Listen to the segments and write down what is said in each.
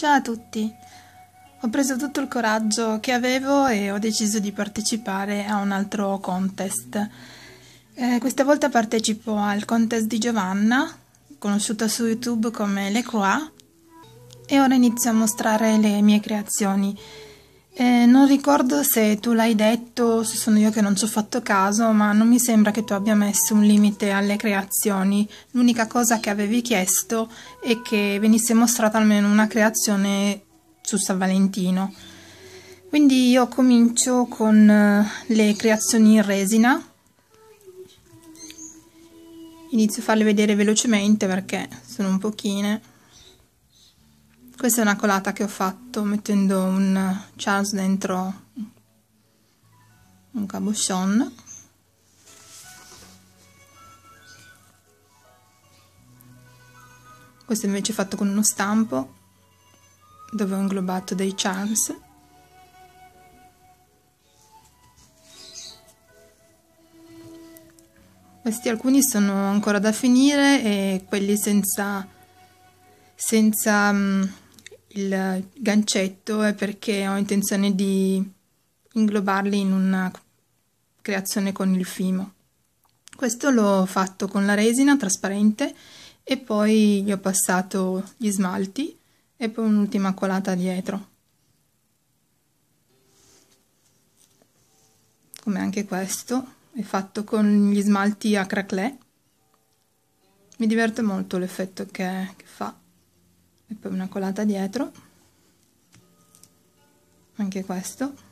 Ciao a tutti! Ho preso tutto il coraggio che avevo e ho deciso di partecipare a un altro contest. Eh, questa volta partecipo al contest di Giovanna, conosciuta su YouTube come Le Croix, e ora inizio a mostrare le mie creazioni. Eh, non ricordo se tu l'hai detto o se sono io che non ci ho fatto caso, ma non mi sembra che tu abbia messo un limite alle creazioni. L'unica cosa che avevi chiesto è che venisse mostrata almeno una creazione su San Valentino. Quindi io comincio con eh, le creazioni in resina. Inizio a farle vedere velocemente perché sono un pochine. Questa è una colata che ho fatto mettendo un Charles dentro un cabochon. Questo invece è fatto con uno stampo dove ho inglobato dei Charles. Questi alcuni sono ancora da finire e quelli senza, senza um, il gancetto è perché ho intenzione di inglobarli in una creazione con il fimo. Questo l'ho fatto con la resina trasparente e poi gli ho passato gli smalti e poi un'ultima colata dietro. Come anche questo, è fatto con gli smalti a craquelé. Mi diverte molto l'effetto che, che fa e poi una colata dietro. Anche questo.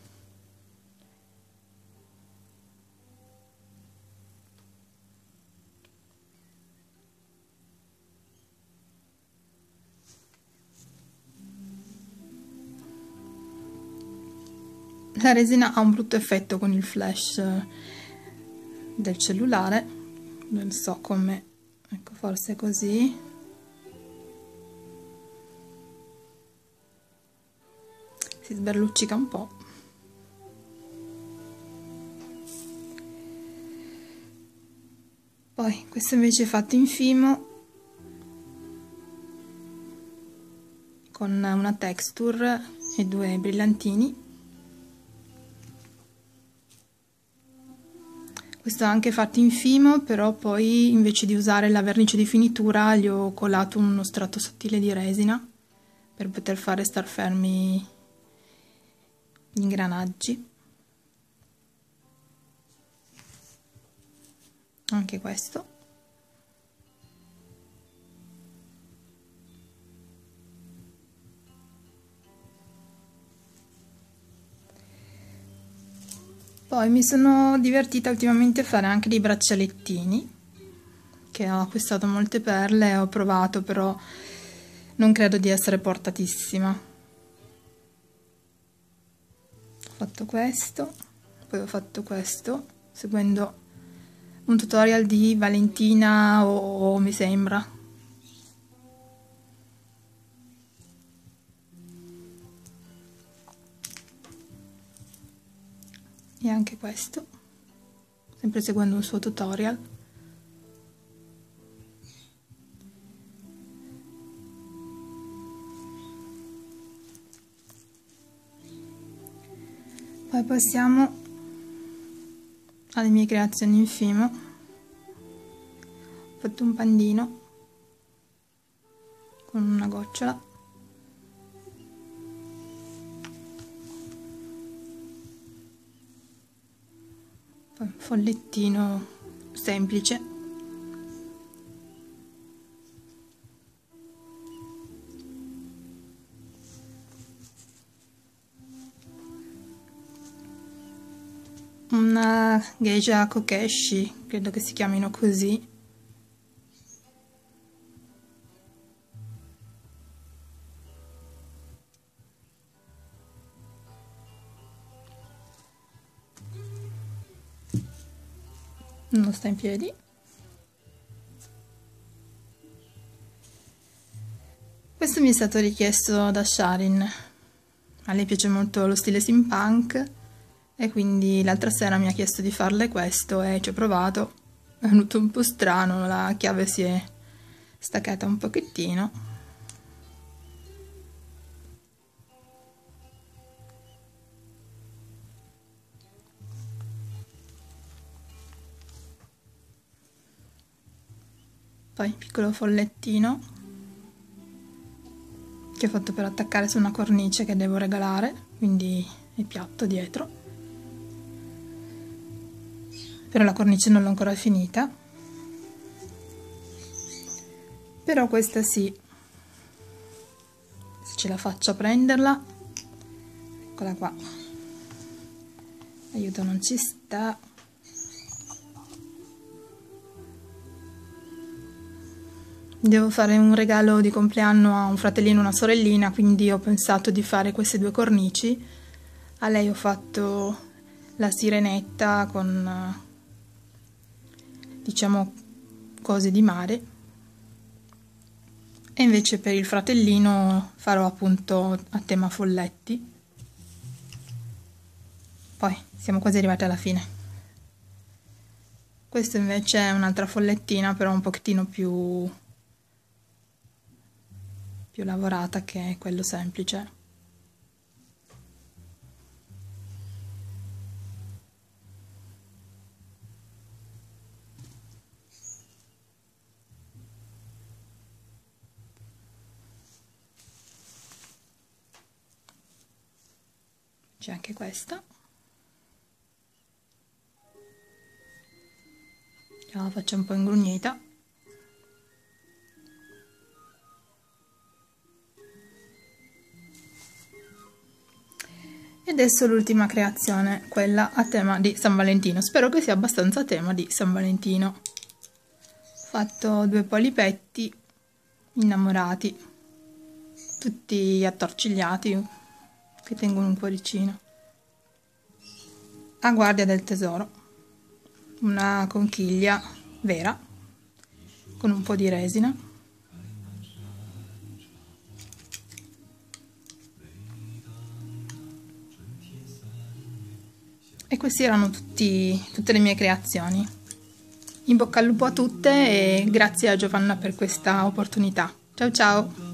La resina ha un brutto effetto con il flash del cellulare. Non so come ecco forse così si sberluccica un po' poi questo invece è fatto in fimo con una texture e due brillantini. Questo è anche fatto in fimo però poi invece di usare la vernice di finitura gli ho colato uno strato sottile di resina per poter fare star fermi ingranaggi. Anche questo. Poi mi sono divertita ultimamente a fare anche dei braccialettini che ho acquistato molte perle ho provato però non credo di essere portatissima fatto questo poi ho fatto questo seguendo un tutorial di Valentina o, o mi sembra. E anche questo sempre seguendo un suo tutorial poi passiamo alle mie creazioni in fimo. Ho fatto un pandino con una gocciola. Poi un follettino semplice una geisha kokeshi, credo che si chiamino così. Non sta in piedi. Questo mi è stato richiesto da Sharin. A lei piace molto lo stile steampunk e quindi l'altra sera mi ha chiesto di farle questo e ci ho provato. È venuto un po' strano la chiave si è staccata un pochettino. Poi un piccolo follettino che ho fatto per attaccare su una cornice che devo regalare quindi è piatto dietro però la cornice non l'ho ancora finita. Però questa sì. Se ce la faccio a prenderla eccola qua. Aiuto non ci sta. Devo fare un regalo di compleanno a un fratellino e una sorellina, quindi ho pensato di fare queste due cornici. A lei ho fatto la sirenetta con, diciamo, cose di mare. E invece per il fratellino farò appunto a tema folletti. Poi siamo quasi arrivati alla fine. Questo invece è un'altra follettina, però un pochettino più più lavorata che quello semplice. C'è anche questa. La faccio un po' ingrugnita. E adesso l'ultima creazione, quella a tema di San Valentino. Spero che sia abbastanza a tema di San Valentino. Ho fatto due polipetti innamorati, tutti attorcigliati, che tengono un cuoricino. A guardia del tesoro. Una conchiglia vera, con un po' di resina. E queste erano tutti, tutte le mie creazioni. In bocca al lupo a tutte e grazie a Giovanna per questa opportunità. Ciao ciao!